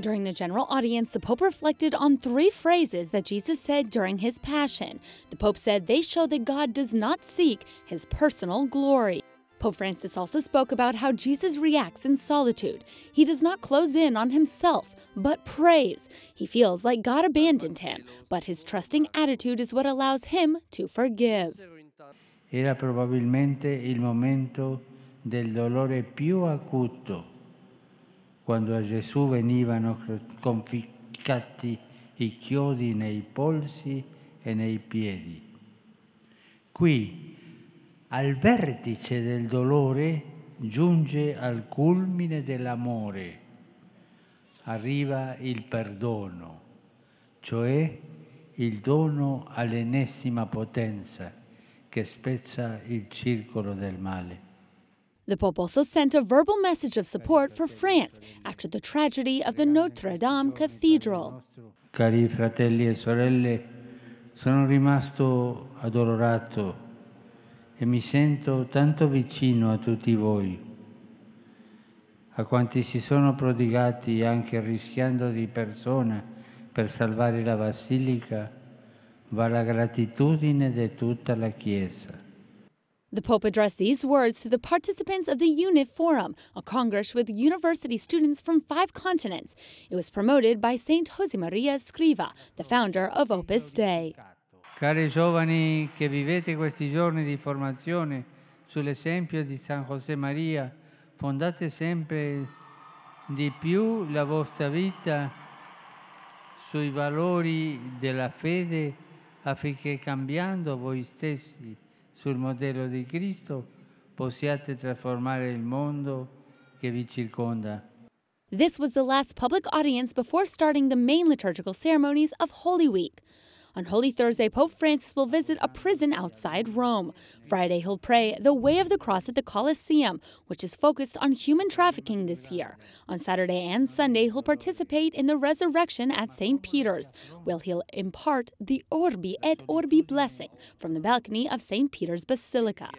During the general audience, the Pope reflected on three phrases that Jesus said during his Passion. The Pope said they show that God does not seek his personal glory. Pope Francis also spoke about how Jesus reacts in solitude. He does not close in on himself, but prays. He feels like God abandoned him, but his trusting attitude is what allows him to forgive. Era probabilmente il momento del dolore più acuto, quando a Gesù venivano conficcati i chiodi nei polsi e nei piedi. Qui al vertice del dolore giunge al culmine dell'amore, arriva il perdono, cioè il dono all'ennesima potenza che spezza il circolo del male. The Pope also sent a verbal message of support for France after the tragedy of the Notre Dame Cathedral. Cari fratelli e sorelle, sono rimasto addolorato e mi sento tanto vicino a tutti voi, a quanti si sono prodigati anche rischiando di persona per salvare la Basilica, va la gratitudine di tutta la Chiesa. The Pope addressed these words to the participants of the UNIV Forum, a congress with university students from five continents. It was promoted by St. Josemaria Escriva, the founder of Opus Dei. Cari giovani che vivete questi giorni di formazione sull'esempio di San José Maria, fondate sempre di più la vostra vita sui valori della fede affinché cambiando voi stessi sul modello di Cristo possiate trasformare il mondo che vi circonda. This was the last public audience before starting the main liturgical ceremonies of Holy Week. On Holy Thursday, Pope Francis will visit a prison outside Rome. Friday, he'll pray the Way of the Cross at the Colosseum, which is focused on human trafficking this year. On Saturday and Sunday, he'll participate in the resurrection at St. Peter's, where he'll impart the Urbi et Orbi blessing from the balcony of St. Peter's Basilica.